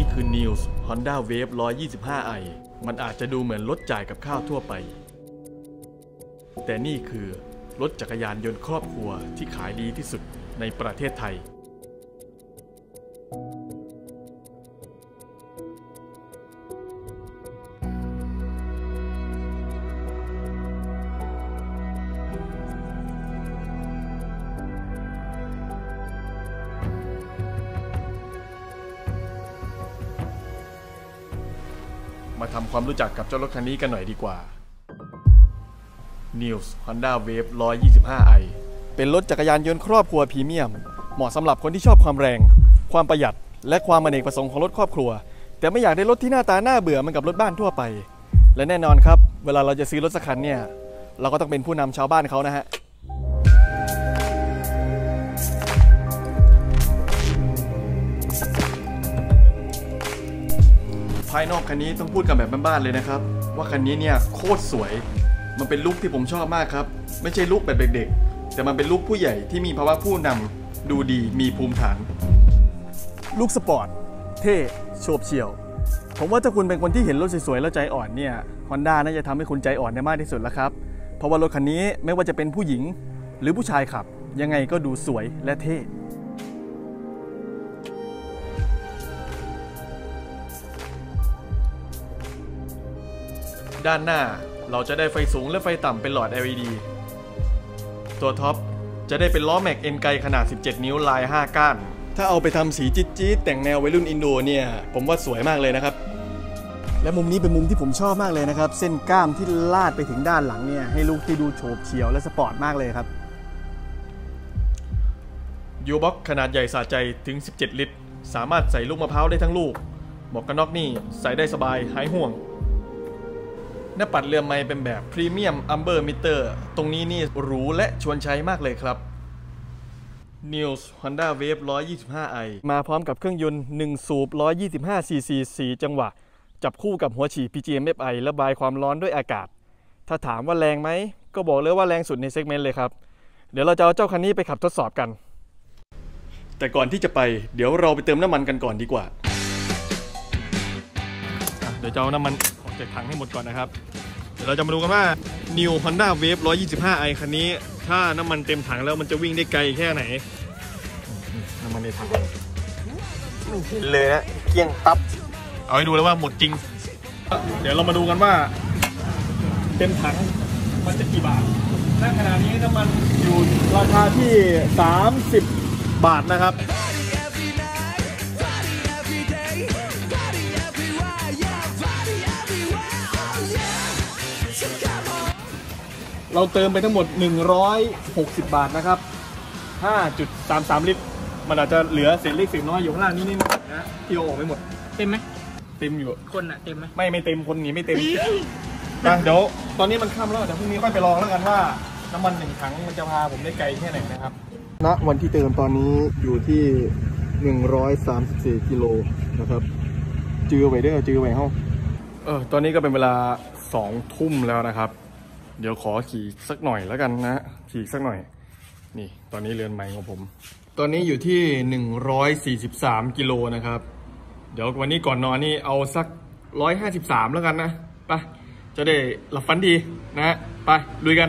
นี่คือ News Honda Wave 125i มันอาจจะดูเหมือนรถจ่ายกับข้าวทั่วไป แต่นี่คือรถจักรยานยนต์ครอบครัวที่ขายดีที่สุดในประเทศไทย มาทำความรู้จักกับเจ้ารถคันนี้กันหน่อยดีกว่า News Honda Wave 125i เป็นรถจักรยานยนต์ครอบครัวพรีเมียม เหมาะสำหรับคนที่ชอบความแรง ความประหยัด และความอเนกประสงค์ของรถครอบครัว แต่ไม่อยากได้รถที่หน้าตาหน่าเบื่อมันกับรถบ้านทั่วไป และแน่นอนครับ เวลาเราจะซื้อรถสักคันเนี่ย เราก็ต้องเป็นผู้นำชาวบ้านเขานะฮะ ภายนอกคันนี้ต้องพูดกันแบบบ้านๆเลยนะครับ ว่าคันนี้เนี่ยโคตรสวย มันเป็นลุคที่ผมชอบมากครับ ไม่ใช่ลุคแบบเด็กๆ แต่มันเป็นลุคผู้ใหญ่ที่มีภาวะผู้นำดูดีมีภูมิฐาน ลุคสปอร์ต เท่โฉบเฉี่ยว ผมว่าถ้าคุณเป็นคนที่เห็นรถสวยๆแล้วใจอ่อนเนี่ยฮอนด้าน่าจะทำให้คุณใจอ่อนได้มากที่สุดแล้วครับ เพราะว่ารถคันนี้ไม่ว่าจะเป็นผู้หญิง หรือผู้ชายขับ ยังไงก็ดูสวยและเท่ ด้านหน้าเราจะได้ไฟสูงและไฟต่ำเป็นหลอด LED ตัวท็อปจะได้เป็นล้อแม็กเอ็นไกขนาด 17 นิ้วลาย 5 ก้าน ถ้าเอาไปทำสีจี๊ดๆแต่งแนววัยรุ่นอินโดเนี่ย ผมว่าสวยมากเลยนะครับ และมุมนี้เป็นมุมที่ผมชอบมากเลยนะครับ เส้นกล้ามที่ลาดไปถึงด้านหลังเนี่ย ให้ลุคที่ดูโฉบเฉี่ยวและสปอร์ตมากเลยครับ U-Box ขนาดใหญ่สะใจถึง 17 ลิตร สามารถใส่ลูกมะพร้าวได้ทั้งลูกหมวกกันน็อกนี่ใส่ได้สบายหายห่วง หน้าปัดเรือนไมล์เป็นแบบ premium amber meter ตรงนี้นี่หรูและชวนใช้มากเลยครับ New Honda Wave 125i มาพร้อมกับเครื่องยนต์ 1 สูบ 125cc 4 จังหวะ จับคู่กับหัวฉีด PGM-FI ระบายความร้อนด้วยอากาศ ถ้าถามว่าแรงไหม ก็บอกเลยว่าแรงสุดใน segment เลยครับ เดี๋ยวเราจะเอาเจ้าคันนี้ไปขับทดสอบกัน แต่ก่อนที่จะไป เดี๋ยวเราไปเติมน้ำมันกันก่อนดีกว่า เดี๋ยวจะเอาน้ำมันออกจากถังให้หมดก่อนนะครับ เดี๋ยวเราจะมาดูกันว่า New Honda Wave 125i คันนี้ ถ้าน้ำมันเต็มถังแล้วมันจะวิ่งได้ไกลแค่ไหน น้ำมันในถังเลยนะเกี้ยงตับ เอาให้ดูแล้วว่าหมดจริง เดี๋ยวเรามาดูกันว่า เต็มถังมันจะกี่บาทณขณะนี้น้ำมันอยู่ราคาที่ 30 บาทนะครับ เราเติมไปทั้งหมด 160 บาทนะครับ 5.33 ลิตร มันอาจจะเหลือเศษเล็กเศษน้อยอยู่ข้างล่างนิดๆนะที่เอาออกไม่หมด เต็มไหมเต็มอยู่ คนอะเต็มไหมไม่ไม่เต็มคนหนีไม่เต็มนะเดี๋ยวตอนนี้มันค่ำแล้วเดี๋ยวพรุ่งนี้ค่อยไปลองแล้วกันว่าน้ำมันหนึ่งถังมันจะพาผมได้ไกลแค่ไหนนะครับณวันที่เติมตอนนี้อยู่ที่ 134กิโลนะครับ จือไว้เด้อจือไว้ห้องเออตอนนี้ก็เป็นเวลาสองทุ่มแล้วนะครับ เดี๋ยวขอขี่สักหน่อยแล้วกันนะ ขี่สักหน่อย นี่ตอนนี้เรือนใหม่ของผม ตอนนี้อยู่ที่ 143กิโลนะครับ เดี๋ยววันนี้ก่อนนอนนี่เอาสัก 153 แล้วกันนะ ไป จะได้หลับฝันดีนะฮะไปลุยกัน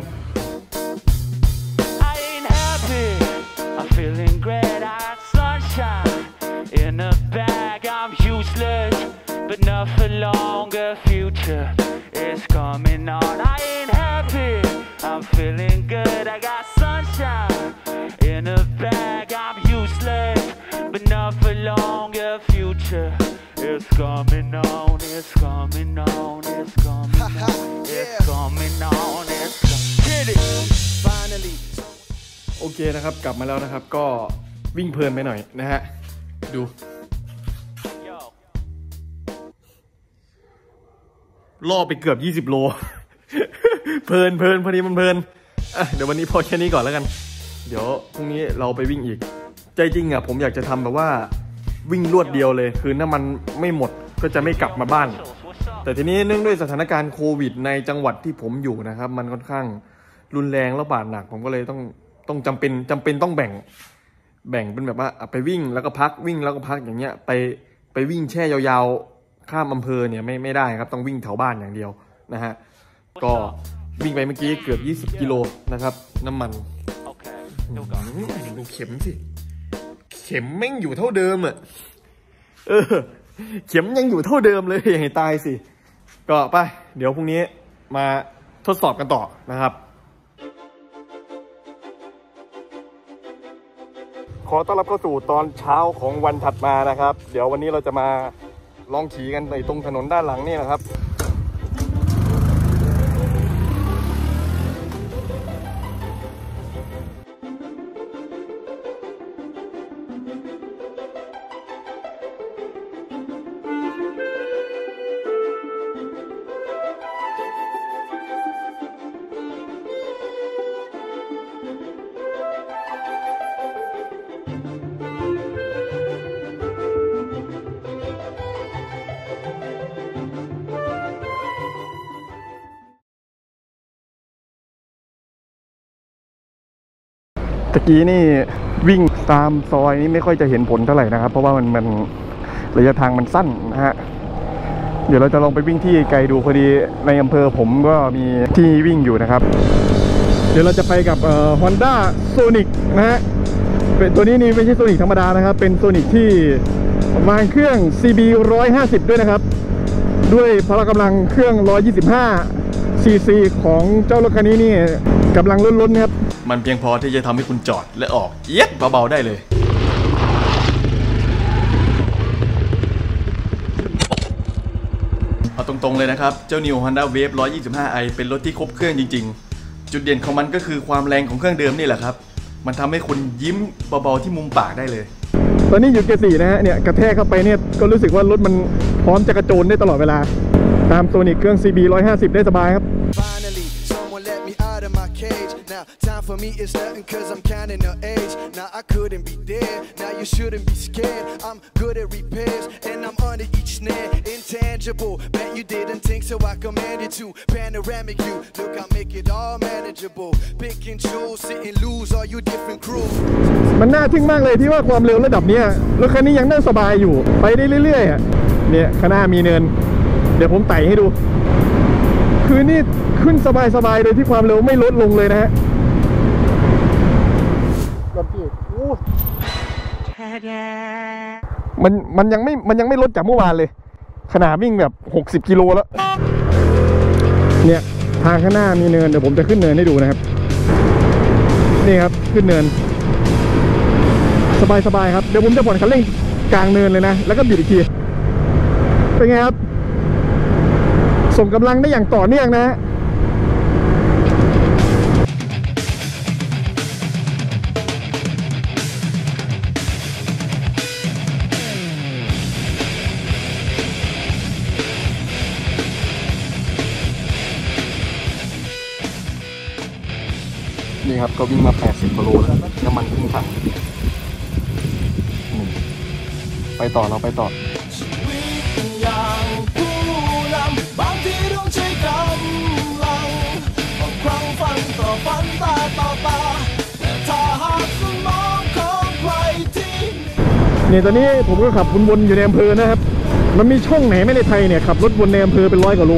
It's coming on. It's coming. Hit it. finally โอเคนะครับ กลับมาแล้วนะครับ ก็วิ่งเพลินไปหน่อยนะฮะ ดู ล่อไปเกือบ 20 โล เพลินเพลินพอดีมันเพลินอะเดี๋ยววันนี้พอแค่นี้ก่อนแล้วกัน เดี๋ยวพรุ่งนี้เราไปวิ่งอีก ใจจริงอะผมอยากจะทำแบบว่าวิ่งรวดเดียวเลย คือถ้ามันไม่หมดก็จะไม่กลับมาบ้าน แต่ทีนี้เนื่องด้วยสถานการณ์โควิด ในจังหวัดที่ผมอยู่นะครับ มันค่อนข้างรุนแรงและบาดหนัก ผมก็เลยต้องต้องจำเป็นจำเป็นต้องแบ่ง แบ่งเป็นแบบว่าอะไปวิ่งแล้วก็พักวิ่งแล้วก็พักอย่างเงี้ย ไปไปวิ่งแช่ยาวๆ ข้ามอำเภอเนี่ยไม่ไม่ได้ครับ ต้องวิ่งแถวบ้านอย่างเดียวนะฮะก็วิ่งไปเมื่อกี้เกือบ 20 กิโลนะครับ น้ำมัน Okay, อื still got มดูเข็มสิ เข็มแม่งอยู่เท่าเดิมอะเออ เข็มยังอยู่เท่าเดิมเลยอย่าให้ตายสิ ก็ไป เดี๋ยวพรุ่งนี้มาทดสอบกันต่อนะครับ ขอต้อนรับเข้าสู่ตอนเช้าของวันถัดมานะครับ เดี๋ยววันนี้เราจะมาลองขี่กันในตรงถนนด้านหลังนี่นะครับะกี้นี่วิ่งตามซอยนี่ไม่ค่อยจะเห็นผลเท่าไหร่นะครับ เพราะว่ามันมันระยะทางมันสั้นนะฮะเดี๋ยวเราจะลองไปวิ่งที่ไกลดูพอดีในอำเภอผมก็มีที่วิ่งอยู่นะครับ เดี๋ยวเราจะไปกับเอ่อ Honda Sonic นะฮะเป็นตัวนี้นี่ไม่ใช่โซนิกธรรมดานะครับ เป็นโซนิกที่วางเครื่อง CB 150 ด้วยนะครับ ด้วยพละกำลังเครื่อง 125 cc ของเจ้ารถคันนี้นี่กำลังล้นๆนะครับ มันเพียงพอที่จะทำให้คุณจอดและออกเอียดเบาๆได้เลย เอาตรงๆเลยนะครับ เจ้า New Honda Wave 125i เป็นรถที่ครบเครื่องจริง ๆ จุดเด่นของมันก็คือความแรงของเครื่องเดิมนี่แหละครับ มันทำให้คุณยิ้มเบาๆที่มุมปากได้เลย ตอนนี้อยู่เกียร์สี่นะฮะเนี่ยกระแทกเข้าไปเนี่ยก็รู้สึกว่ารถมันพร้อมจะกระโจนได้ตลอดเวลา ตามตัวนี้เครื่อง CB 150 ได้สบายครับ Finally, let me out of my cage. Now, time for me is nothing cause I'm counting the age. Now, I couldn't be there. Now, you shouldn't be scared. I'm good at repairs and I'm under each snare. Intangible. Bet you didn't think so. I commanded to. Panoramic view. Look, I make it all manageable. Pick and choose, sit and lose all you different crews. มันน่าทึ่งมากเลยที่ว่าความเร็วระดับเนี้ยรถคันนี้ยังนั่งสบายอยู่ ไปได้เรื่อยๆอะเนี่ยข้างหน้ามีเนิน เดี๋ยวผมไต่ให้ดู คือนี่ขึ้นสบายๆโดยที่ความเร็วไม่ลดลงเลยนะฮะก่อนพี่มันมันยังไม่มันยังไม่ลดจากเมื่อวานเลย ขนาดวิ่งแบบ 60 กิโลแล้ว เนี่ยทางข้างหน้ามีเนินเดี๋ยวผมจะขึ้นเนินให้ดูนะครับ นี่ครับขึ้นเนิน สบายๆครับ เดี๋ยวผมจะผ่อนคันเร่งกลางเนินเลยนะ แล้วก็บิดอีกที เป็นไงครับ ส่งกำลังได้อย่างต่อเนื่องนะฮะนี่ครับก็วิ่งมา 80กิโลแล้วน้ำมันครึ่งถังไปต่อเราไปต่อ ตาต่อตาแต่ถ้าหากสมองของใครที่เนี่ยตอนนี้ผมก็ขับวนๆอยู่ในอำเภอนะครับ มันมีช่องไหนไหม่ในไทยเนี่ยขับรถวนในอำเภอเป็นร้อยกว่าโล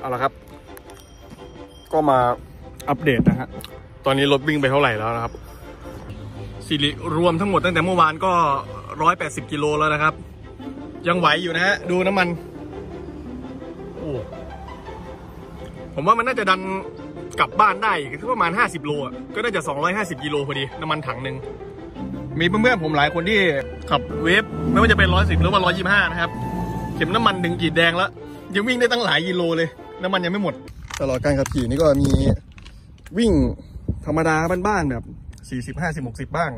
เอาละครับ ก็มาอัปเดตนะฮะ ตอนนี้รถวิ่งไปเท่าไหร่แล้วนะครับสิริรวมทั้งหมดตั้งแต่เมื่อวานก็180กิโลแล้วนะครับ ยังไหวอยู่นะฮะดูน้ำมันโอ้ผมว่ามันน่าจะดันกลับบ้านได้คือประมาณ 50 โลอะก็น่าจะ 250 กิโลพอดี น้ำมันถังหนึ่ง มีเพื่อนๆผมหลายคนที่ขับเวฟไม่ว่าจะเป็น 110 หรือว่า 125 นะครับ เข็มน้ำมันดึงกีดแดงแล้ว ยังวิ่งได้ตั้งหลายกิโลเลย น้ำมันยังไม่หมด ตลอดการขับขี่นี่ก็มีวิ่ง ธรรมดาบ้านๆแบบ40 50 60บ้าง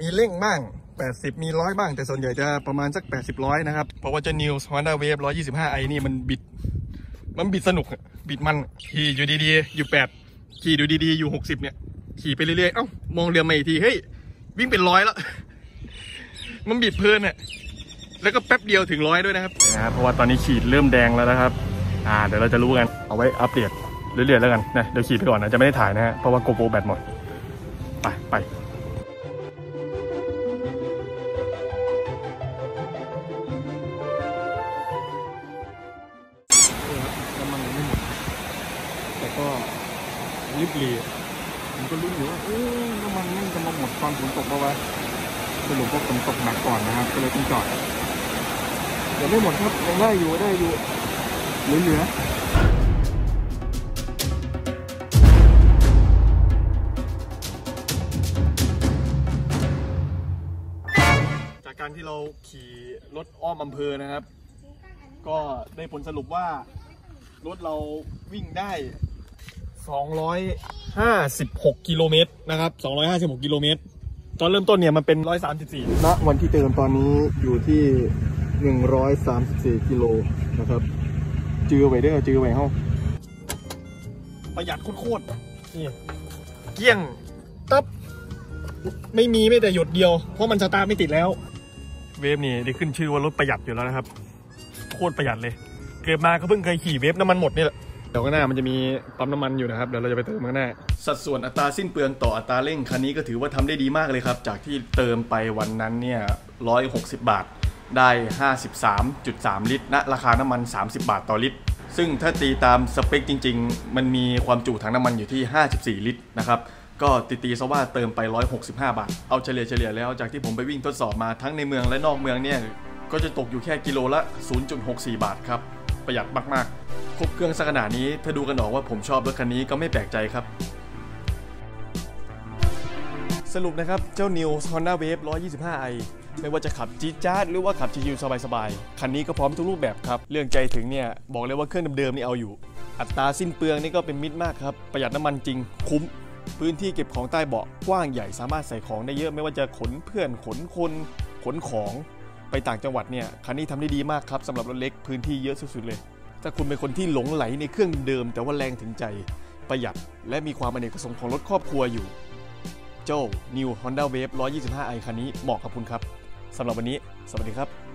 มีเร่งบ้าง80มีร้อยบ้างแต่ส่วนใหญ่จะประมาณสัก80ร้อยนะครับเพราะว่าเจะ New Honda Wave 125i นี่มันบิด มันบิดสนุกบิดมันขี่อยู่ดีๆ อยู่8ขี่ดูดีๆ อยู่60เนี่ยขี่ไปเรื่อยๆเอ้ามองเรือมาอีกทีเฮ้ยวิ่งเป็นร้อยแล้วมันบิดเพลินอะแล้วก็แป๊บเดียวถึงร้อยด้วยนะครับนะครับเพราะว่าตอนนี้ขีดเริ่มแดงแล้วนะครับ อ่า เดี๋ยวเราจะรู้กัน เอาไว้อัปเดต เรื่อยๆแล้วกันนะเดี๋ยวขีดไปก่อนนะจะไม่ได้ถ่ายนะฮะเพราะว่าโกโปรแบตหมดไปไปน้ำมันไม่หมดแต่ก็ริบรีผมก็รู้อยู่ว่าเอ๊ะน้ำมันมันจะมาหมดตอนฝนตกปะวะสรุปว่าฝนตกหนักก่อนนะครับก็เลยต้องจอดเดี๋ยวไม่หมดครับยังได้อยู่ได้อยู่เหลือเหลือ กการที่เราขี่รถอ้อมอำเภอนะครับ ก็ได้ผลสรุปว่า รถเราวิ่งได้ 256 กิโลเมตรนะครับ 256 กิโลเมตร ตอนเริ่มต้นเนี่ยมันเป็น 134ณวันที่เติมตอนนี้อยู่ที่ 134 กิโลนะครับ จือไว้เด้อจือไว้เฮาประหยัดโคตรๆนี่เกลี้ยงตับไม่มีไม่แต่หยดเดียว เพราะมันสตาร์ทไม่ติดแล้ว เวฟนี่ได้ขึ้นชื่อว่ารถประหยัดอยู่แล้วนะครับ โคตรประหยัดเลย เกิดมาก็เพิ่งเคยขี่เวฟน้ำมันหมดนี่แหละเดี๋ยวข้างหน้ามันจะมีปั๊มน้ำมันอยู่นะครับเดี๋ยวเราจะไปเติมข้างหน้า สัดส่วนอัตราสิ้นเปลืองต่ออัตราเร่งคันนี้ก็ถือว่าทำได้ดีมากเลยครับ จากที่เติมไปวันนั้นเนี่ย160บาท ได้ 53.3 ลิตรณราคาน้ำมัน 30 บาทต่อลิตร ซึ่งถ้าตีตามสเปคจริง ๆ มันมีความจุถังน้ำมันอยู่ที่ 54 ลิตรนะครับ ก็ตีตีซะว่าเติมไป 165 บาท เอาเฉลี่ยเฉลี่ยแล้วจากที่ผมไปวิ่งทดสอบมาทั้งในเมืองและนอกเมืองเนี่ย ก็จะตกอยู่แค่กิโลละ 0.64 บาทครับ ประหยัดมากๆ ครบเครื่องสักขนาดนี้ถ้าดูกันออกว่าผมชอบรถคันนี้ก็ไม่แปลกใจครับ สรุปนะครับ เจ้า New Honda Wave 125i ไม่ว่าจะขับจี๊ดจ๊าดหรือว่าขับชิวๆสบายๆ คันนี้ก็พร้อมทุกรูปแบบครับ เรื่องใจถึงเนี่ยบอกเลยว่าเครื่องเดิมๆนี่เอาอยู่ อัตราสิ้นเปลืองนี่ก็เป็นมิตรมากครับประหยัดน้ำมันจริงคุ้ม พื้นที่เก็บของใต้เบาะกว้างใหญ่สามารถใส่ของได้เยอะไม่ว่าจะขนเพื่อนขนคนขนของไปต่างจังหวัดเนี่ยคันนี้ทำได้ดีมากครับสำหรับรถเล็กพื้นที่เยอะสุดๆเลย ถ้าคุณเป็นคนที่หลงไหลในเครื่องเดิม แต่ว่าแรงถึงใจประหยัด และมีความอเนกประสงค์ของรถครอบครัวอยู่โจ้ New Honda Wave 125i คันนี้เหมาะกับคุณครับสำหรับวันนี้ สวัสดีครับ